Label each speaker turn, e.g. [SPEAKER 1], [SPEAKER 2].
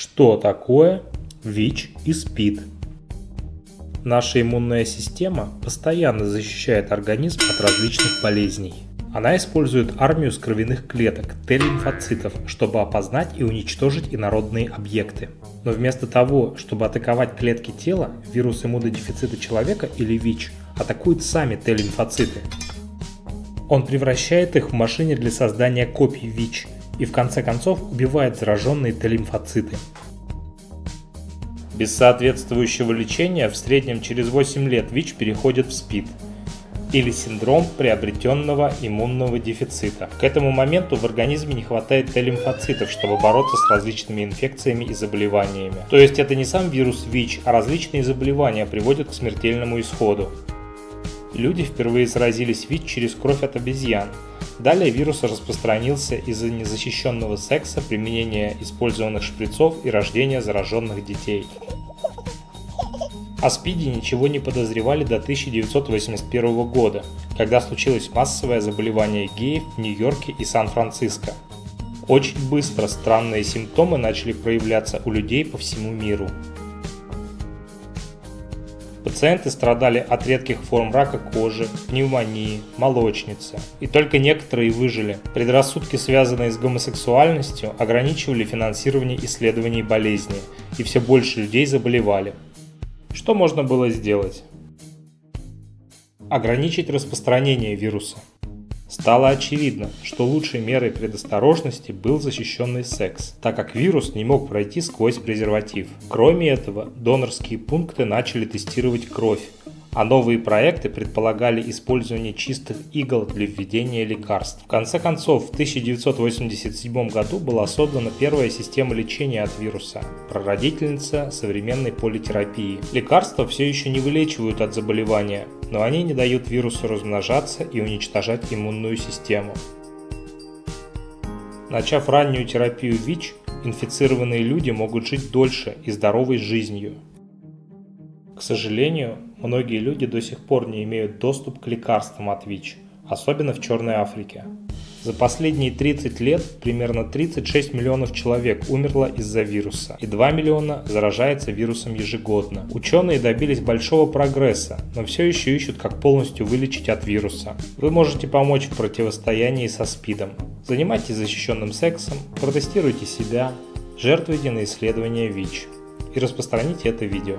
[SPEAKER 1] Что такое ВИЧ и СПИД? Наша иммунная система постоянно защищает организм от различных болезней. Она использует армию с клеток, Т-лимфоцитов, чтобы опознать и уничтожить инородные объекты. Но вместо того, чтобы атаковать клетки тела, вирус иммунодефицита человека или ВИЧ атакует сами Т-лимфоциты. Он превращает их в машине для создания копий ВИЧ и в конце концов убивает зараженные Т-лимфоциты. Без соответствующего лечения в среднем через 8 лет ВИЧ переходит в СПИД или синдром приобретенного иммунного дефицита. К этому моменту в организме не хватает Т-лимфоцитов, чтобы бороться с различными инфекциями и заболеваниями. То есть это не сам вирус ВИЧ, а различные заболевания приводят к смертельному исходу. Люди впервые заразились ВИЧ через кровь от обезьян. Далее вирус распространился из-за незащищенного секса, применения использованных шприцов и рождения зараженных детей. О СПИДе ничего не подозревали до 1981 года, когда случилось массовое заболевание геев в Нью-Йорке и Сан-Франциско. Очень быстро странные симптомы начали проявляться у людей по всему миру. Пациенты страдали от редких форм рака кожи, пневмонии, молочницы. И только некоторые выжили. Предрассудки, связанные с гомосексуальностью, ограничивали финансирование исследований болезни, и все больше людей заболевали. Что можно было сделать? Ограничить распространение вируса. Стало очевидно, что лучшей мерой предосторожности был защищенный секс, так как вирус не мог пройти сквозь презерватив. Кроме этого, донорские пункты начали тестировать кровь, а новые проекты предполагали использование чистых игл для введения лекарств. В конце концов, в 1987 году была создана первая система лечения от вируса – прародительница современной политерапии. Лекарства все еще не вылечивают от заболевания, но они не дают вирусу размножаться и уничтожать иммунную систему. Начав раннюю терапию ВИЧ, инфицированные люди могут жить дольше и здоровой жизнью. К сожалению, многие люди до сих пор не имеют доступ к лекарствам от ВИЧ, особенно в Черной Африке. За последние 30 лет примерно 36 миллионов человек умерло из-за вируса, и 2 миллиона заражается вирусом ежегодно. Ученые добились большого прогресса, но все еще ищут, как полностью вылечить от вируса. Вы можете помочь в противостоянии со СПИДом. Занимайтесь защищенным сексом, протестируйте себя, жертвуйте на исследование ВИЧ и распространите это видео.